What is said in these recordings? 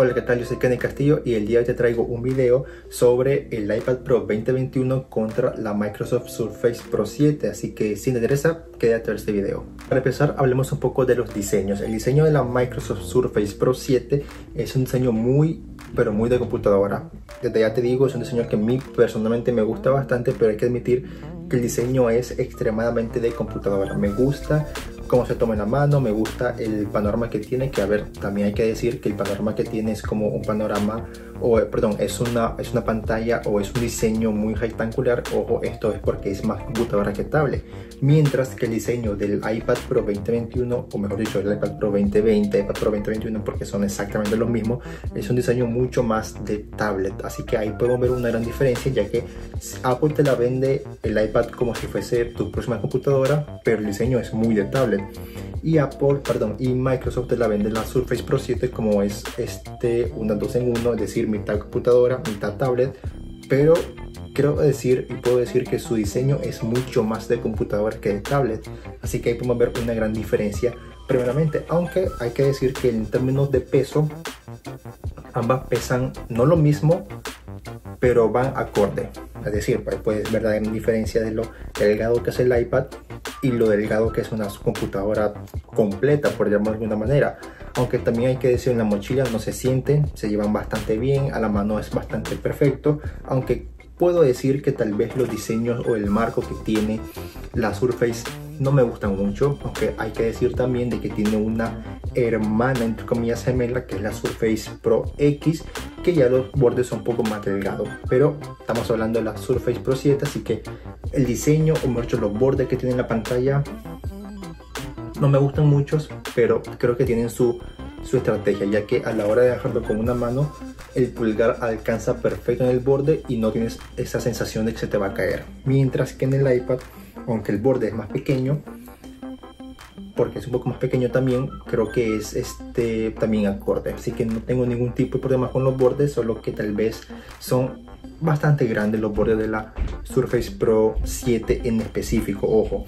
Hola, ¿qué tal? Yo soy Kenny Castillo y el día de hoy te traigo un video sobre el iPad Pro 2021 contra la Microsoft Surface Pro 7, así que si te interesa, quédate a ver este video. Para empezar, hablemos un poco de los diseños. El diseño de la Microsoft Surface Pro 7 es un diseño muy, pero muy de computadora. Desde ya te digo, es un diseño que a mí personalmente me gusta bastante, pero hay que admitir que el diseño es extremadamente de computadora. Me gusta cómo se toma en la mano, me gusta el panorama que tiene, que a ver, también hay que decir que el panorama que tiene es como un panorama, o perdón, es una, es una pantalla o es un diseño muy rectangular, ojo, esto es porque es más computadora que tablet, mientras que el diseño del iPad Pro 2021, o mejor dicho, el iPad Pro 2020, iPad Pro 2021, porque son exactamente los mismos, es un diseño mucho más de tablet, así que ahí podemos ver una gran diferencia, ya que Apple te la vende el iPad como si fuese tu próxima computadora, pero el diseño es muy de tablet. Y Apple, perdón, y Microsoft te la vende la Surface Pro 7 como es este una 2 en 1, es decir, mitad computadora, mitad tablet, pero quiero decir y puedo decir que su diseño es mucho más de computadora que de tablet, así que ahí podemos ver una gran diferencia primeramente, aunque hay que decir que en términos de peso ambas pesan no lo mismo, pero van acorde. Es decir, pues, puedes ver la gran diferencia de lo delgado que es el iPad y lo delgado que es una computadora completa, por llamarlo de alguna manera. Aunque también hay que decir en la mochila no se sienten, se llevan bastante bien, a la mano es bastante perfecto, aunque puedo decir que tal vez los diseños o el marco que tiene la Surface no me gustan mucho, aunque hay que decir también de que tiene una hermana entre comillas gemela que es la Surface Pro X que ya los bordes son un poco más delgados. Pero estamos hablando de la Surface Pro 7 así que el diseño o mejor los bordes que tiene la pantalla no me gustan muchos pero creo que tienen su, su estrategia ya que a la hora de dejarlo con una mano el pulgar alcanza perfecto en el borde y no tienes esa sensación de que se te va a caer mientras que en el iPad aunque el borde es más pequeño, porque es un poco más pequeño también, creo que es este también acorde. Así que no tengo ningún tipo de problema con los bordes, solo que tal vez son bastante grandes los bordes de la Surface Pro 7 en específico, ojo.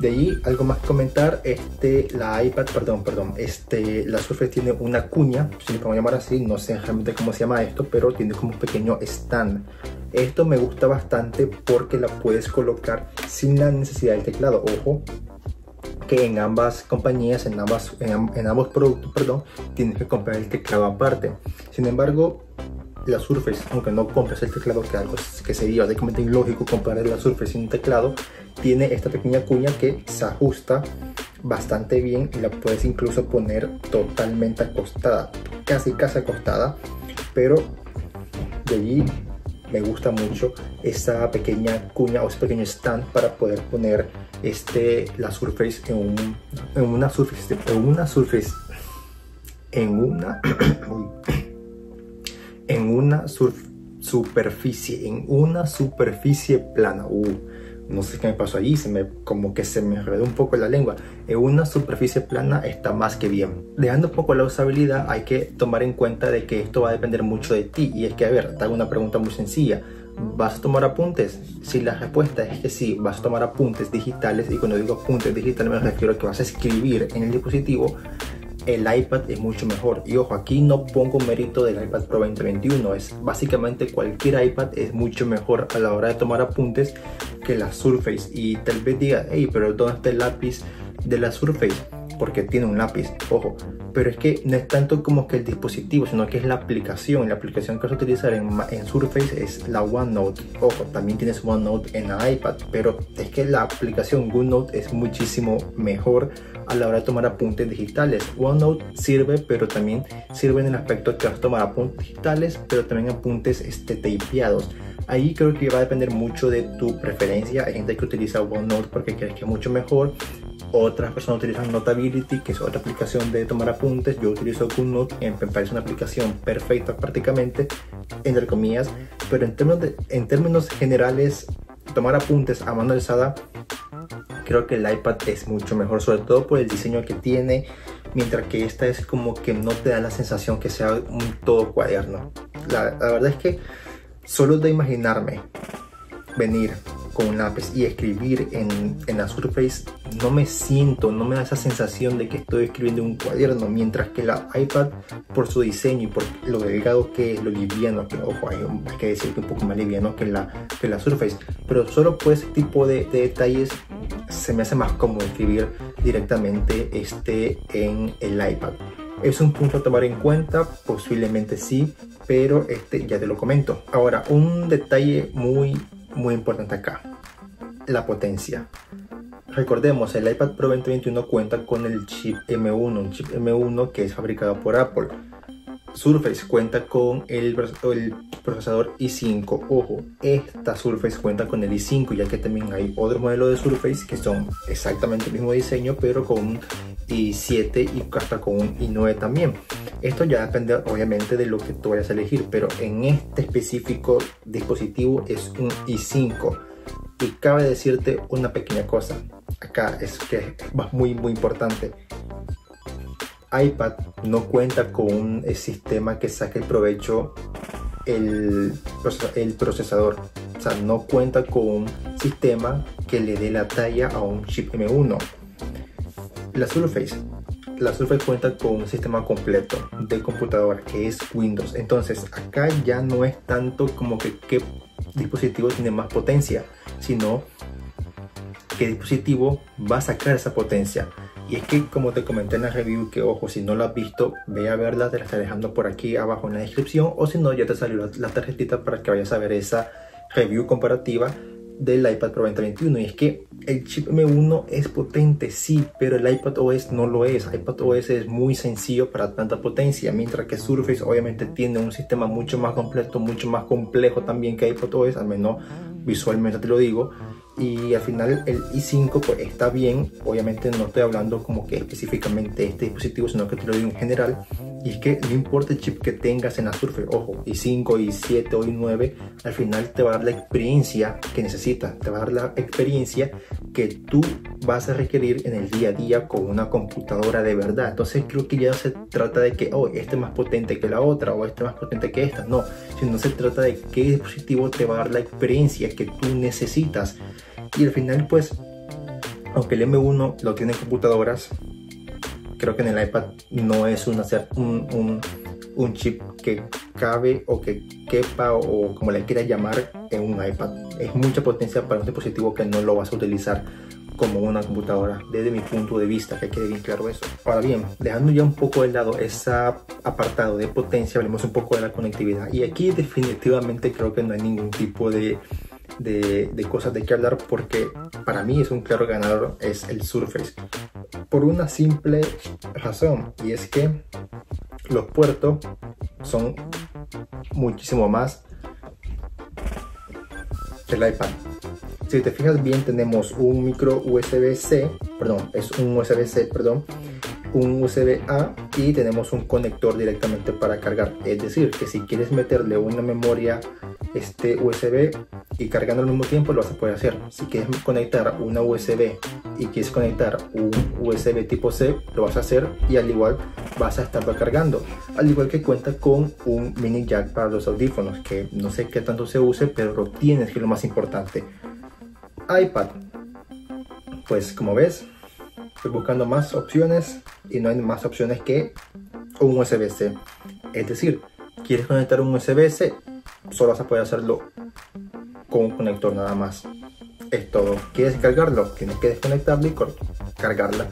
De ahí algo más que comentar, este, la iPad, perdón, perdón, este, la Surface tiene una cuña, si le podemos llamar así, no sé realmente cómo se llama esto, pero tiene como un pequeño stand. Esto me gusta bastante porque la puedes colocar sin la necesidad del teclado, ojo, que en ambas compañías, en, ambas, en, ambos productos, perdón, tienes que comprar el teclado aparte. Sin embargo, la Surface, aunque no compres el teclado, que algo que sería básicamente ilógico comprar la Surface sin un teclado, tiene esta pequeña cuña que se ajusta bastante bien y la puedes incluso poner totalmente acostada, casi casi acostada, pero de allí me gusta mucho esta pequeña cuña o este pequeño stand para poder poner este la Surface en, un, en una Surface en una Surface en una en una superficie, en una superficie plana. Uh, no sé qué me pasó allí, se me, como que se me enredó un poco la lengua. En una superficie plana está más que bien. Dejando un poco la usabilidad, hay que tomar en cuenta de que esto va a depender mucho de ti. Y es que, a ver, te hago una pregunta muy sencilla. ¿Vas a tomar apuntes? Si la respuesta es que sí, vas a tomar apuntes digitales, y cuando digo apuntes digitales me refiero a que vas a escribir en el dispositivo, el iPad es mucho mejor. Y ojo, aquí no pongo mérito del iPad Pro 2021, es básicamente cualquier iPad es mucho mejor a la hora de tomar apuntes que la Surface. Y tal vez diga, hey, pero ¿dónde está el lápiz de la Surface? Porque tiene un lápiz, ojo. Pero es que no es tanto como que el dispositivo, sino que es la aplicación. La aplicación que vas a utilizar en, en Surface es la OneNote. Ojo, también tienes OneNote en iPad, pero es que la aplicación OneNote es muchísimo mejor a la hora de tomar apuntes digitales. OneNote sirve, pero también sirve en el aspecto que vas a tomar apuntes digitales, pero también apuntes este, tapeados. Ahí creo que va a depender mucho de tu preferencia. Hay gente que utiliza OneNote porque cree que es mucho mejor. Otras personas utilizan Notability, que es otra aplicación de tomar apuntes. Yo utilizo GoodNote, me parece una aplicación perfecta prácticamente, entre comillas. Pero en términos, en términos generales, tomar apuntes a mano alzada creo que el iPad es mucho mejor, sobre todo por el diseño que tiene, mientras que esta es como que no te da la sensación que sea un todo cuaderno. La, verdad es que solo de imaginarme venir con lápiz y escribir en, en, la Surface no me siento, no me da esa sensación de que estoy escribiendo un cuaderno, mientras que la iPad por su diseño y por lo delgado que es, lo liviano, que ojo, hay, que decir que un poco más liviano que la, que la Surface, pero solo por ese tipo de, de detalles se me hace más cómodo escribir directamente este en el iPad. ¿Es un punto a tomar en cuenta? Posiblemente sí, pero este ya te lo comento. Ahora, un detalle muy, muy importante acá. La potencia. Recordemos, el iPad Pro 2021 cuenta con el chip M1, un chip M1 que es fabricado por Apple. Surface cuenta con el, procesador i5. Ojo, esta Surface cuenta con el i5, ya que también hay otro modelo de Surface que son exactamente el mismo diseño, pero con un i7 y hasta con un i9 también. Esto ya depende obviamente de lo que tú vayas a elegir, pero en este específico dispositivo es un i5. Y cabe decirte una pequeña cosa, acá es que es muy muy importante iPad no cuenta con un sistema que saque el provecho el, el procesador. O sea, no cuenta con un sistema que le dé la talla a un chip M1. La Surface. La Surface cuenta con un sistema completo de computadora que es Windows. Entonces acá ya no es tanto como que dispositivo tiene más potencia, sino qué dispositivo va a sacar esa potencia. Y es que como te comenté en la review, que ojo, si no la has visto, ve a verla, te la estaré dejando por aquí abajo en la descripción. O si no, ya te salió la, tarjetita para que vayas a ver esa review comparativa del iPad Pro 2021 y es que el chip M1 es potente sí pero el iPad OS no lo es. iPad OS es muy sencillo para tanta potencia mientras que Surface obviamente tiene un sistema mucho más completo mucho más complejo también que iPad OS al menos visualmente te lo digo. Y al final el i5 pues está bien. Obviamente no estoy hablando como que específicamente este dispositivo sino que te lo digo en general y es que no importa el chip que tengas en la Surface ojo i5 i7 o i9 al final te va a dar la experiencia que necesitas te va a dar la experiencia que tú vas a requerir en el día a día con una computadora de verdad. Entonces creo que ya no se trata de que oh este es más potente que la otra o este es más potente que esta. No sino se trata de qué dispositivo te va a dar la experiencia que tú necesitas. Y al final, pues, aunque el M1 lo tiene en computadoras, creo que en el iPad no es un, un, un, chip que cabe o que quepa o como le quieras llamar en un iPad. Es mucha potencia para un dispositivo que no lo vas a utilizar como una computadora, desde mi punto de vista, que quede bien claro eso. Ahora bien, dejando ya un poco de lado ese apartado de potencia, hablemos un poco de la conectividad. Y aquí definitivamente creo que no hay ningún tipo de de, cosas de qué hablar porque para mí es un claro ganador es el Surface. Por una simple razón y es que los puertos son muchísimo más que el iPad. Si te fijas bien tenemos un micro USB-C, perdón, es un USB-C, perdón, un USB A y tenemos un conector directamente para cargar. Es decir, que si quieres meterle una memoria este USB y cargando al mismo tiempo lo vas a poder hacer. Si quieres conectar una USB y quieres conectar un USB tipo C, lo vas a hacer y al igual vas a estarlo cargando. Al igual que cuenta con un mini jack para los audífonos, que no sé qué tanto se use, pero lo tienes, que es lo más importante. iPad. Pues como ves, estoy buscando más opciones y no hay más opciones que un USB-C. Es decir, quieres conectar un USB-C, solo vas a poder hacerlo con un conector nada más. Es todo. ¿Quieres cargarlo? Tienes que desconectarlo y cargarla.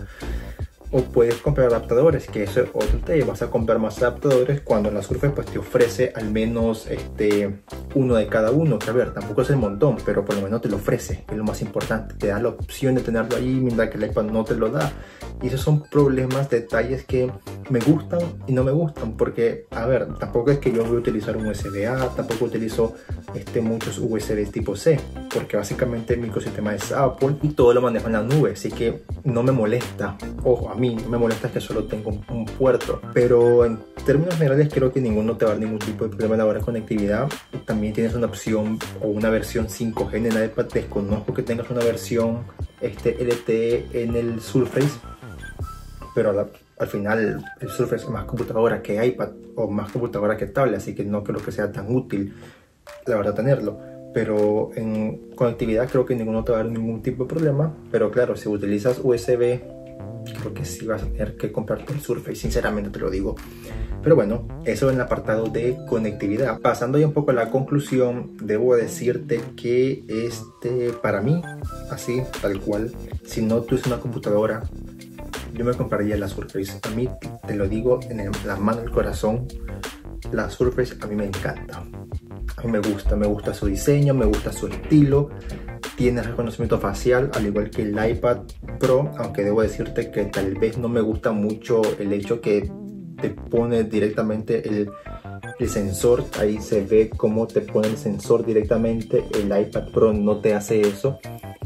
O puedes comprar adaptadores, que eso es otro tema. Vas a comprar más adaptadores cuando la Surface pues, te ofrece al menos este, uno de cada uno. Que a ver, tampoco es el montón, pero por lo menos te lo ofrece, es lo más importante. Te da la opción de tenerlo ahí mientras que el iPad no te lo da. Y esos son problemas, detalles que me gustan y no me gustan porque, a ver, tampoco es que yo voy a utilizar un USB-A, tampoco utilizo este, muchos USB tipo C, porque básicamente mi ecosistema es Apple y todo lo manejo en la nube, así que no me molesta. Ojo, a mí no me molesta que solo tengo un, puerto, pero en términos generales creo que ninguno te va a dar ningún tipo de problema a la hora de conectividad. También tienes una opción o una versión 5G en el iPad, desconozco que tengas una versión este, LTE en el Surface, pero la al final el Surface es más computadora que iPad o más computadora que tablet, así que no creo que sea tan útil, la verdad, tenerlo. pero en conectividad creo que ninguno te va a dar ningún tipo de problema. Pero claro, si utilizas USB, creo que sí vas a tener que comprarte el Surface, sinceramente te lo digo. Pero bueno, eso en el apartado de conectividad. Pasando ya un poco a la conclusión, debo decirte que este, para mí, así, tal cual, si no tuviese una computadora, yo me compraría la Surface. A mí, te lo digo en la mano del corazón, la Surface a mí me encanta. Me gusta, me gusta su diseño, me gusta su estilo. Tiene reconocimiento facial, al igual que el iPad Pro, aunque debo decirte que tal vez no me gusta mucho el hecho que te pone directamente el, el sensor. Ahí se ve cómo te pone el sensor directamente. El iPad Pro no te hace eso.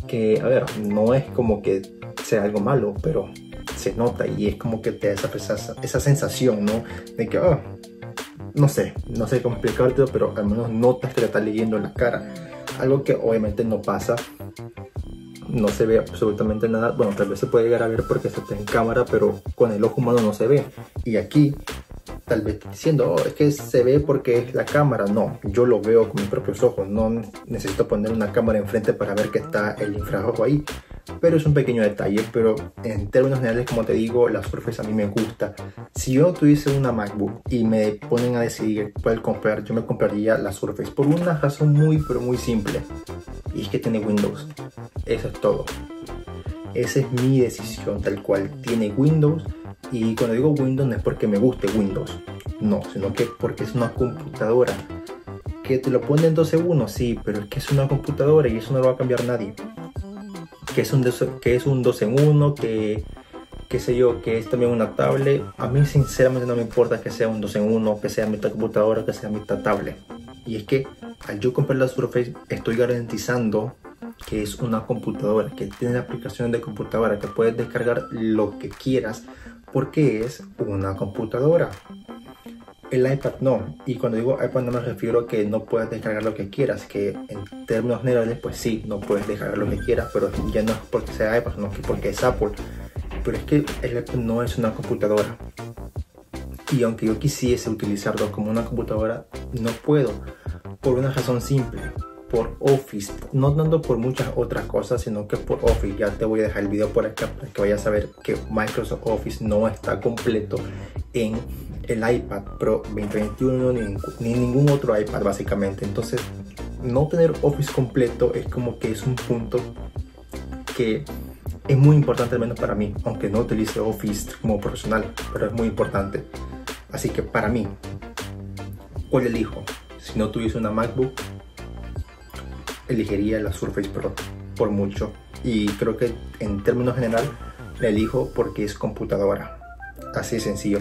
Que, a ver, no es como que sea algo malo, pero se nota y es como que te da esa, esa, sensación, ¿no? De que, oh, no sé, no sé cómo pero al menos notas que te está leyendo en la cara. Algo que obviamente no pasa. No se ve absolutamente nada. Bueno, tal vez se puede llegar a ver porque está en cámara, pero con el ojo humano no se ve. Y aquí, tal vez diciendo, oh, es que se ve porque es la cámara. No, yo lo veo con mis propios ojos. No necesito poner una cámara enfrente para ver que está el infrarrojo ahí pero es un pequeño detalle, pero en términos generales, como te digo, la Surface a mí me gusta. Si yo tuviese una MacBook y me ponen a decidir cuál comprar, yo me compraría la Surface por una razón muy, pero muy simple, y es que tiene Windows. Eso es todo. Esa es mi decisión, tal cual. Tiene Windows, y cuando digo Windows no es porque me guste Windows, no, sino que porque es una computadora. Que te lo pone en 12.1, sí, pero es que es una computadora y eso no lo va a cambiar nadie que es un, que es un 2 en 1, que qué sé yo, que es también una tablet. A mí sinceramente no me importa que sea un 2 en 1, que sea mitad computadora, que sea mitad tablet. Y es que al yo comprar la Surface estoy garantizando que es una computadora, que tiene aplicación de computadora, que puedes descargar lo que quieras, porque es una computadora el iPad no. Y cuando digo iPad no me refiero a que no puedas descargar lo que quieras, que en términos generales pues sí, no puedes descargar lo que quieras, pero ya no es porque sea iPad, no es porque es Apple. Pero es que el iPad no es una computadora. Y aunque yo quisiese utilizarlo como una computadora, no puedo. Por una razón simple. Por Office. No tanto por muchas otras cosas, sino que por Office. Ya te voy a dejar el video por acá para que vayas a ver que Microsoft Office no está completo en el iPad Pro 2021 ni, ningún otro iPad básicamente. Entonces, no tener Office completo es como que es un punto que es muy importante al menos para mí, aunque no utilice Office como profesional, pero es muy importante. Así que para mí, ¿cuál elijo? Si no tuviese una MacBook, elegiría la Surface Pro por mucho. Y creo que en términos general, la elijo porque es computadora. Así de sencillo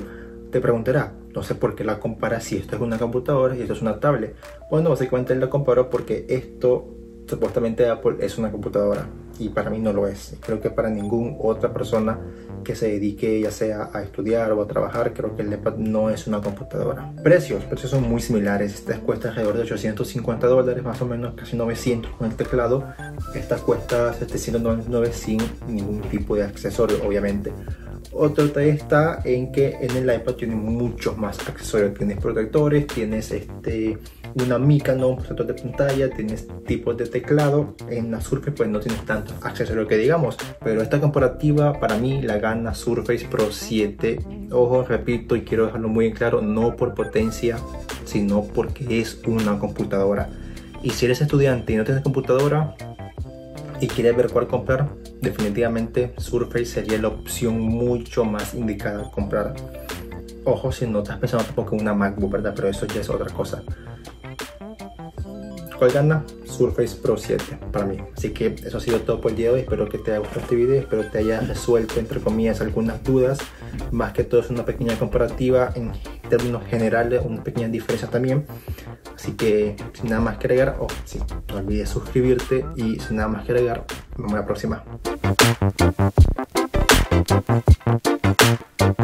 te preguntará, no sé por qué la compara si esto es una computadora y esto es una tablet. Bueno, básicamente la comparo porque esto supuestamente Apple es una computadora y para mí no lo es. Creo que para ninguna otra persona que se dedique ya sea a estudiar o a trabajar, creo que el iPad no es una computadora. Precios, precios son muy similares. Esta cuesta alrededor de 850 dólares, más o menos casi 900 con el teclado. Esta cuesta 799 sin ningún tipo de accesorio, obviamente. Otro detalle está en que en el iPad tiene muchos más accesorios. Tienes protectores, tienes este, una mica, no un protector de pantalla, tienes tipos de teclado. En la Surface pues no tienes tantos accesorios que digamos. Pero esta comparativa para mí la gana Surface Pro 7. Ojo, repito y quiero dejarlo muy claro, no por potencia, sino porque es una computadora. Y si eres estudiante y no tienes computadora, y quieres ver cuál comprar, definitivamente Surface sería la opción mucho más indicada a comprar. Ojo si no estás pensando tampoco en una MacBook, ¿verdad? Pero eso ya es otra cosa. ¿Cuál gana? Surface Pro 7 para mí. Así que eso ha sido todo por el día de hoy. Espero que te haya gustado este video. Espero te haya resuelto, entre comillas, algunas dudas. Más que todo es una pequeña comparativa en términos generales, una pequeña diferencia también. Así que sin nada más que agregar, oh, sí, no olvides suscribirte y sin nada más que agregar, nos vemos la próxima. Thank you.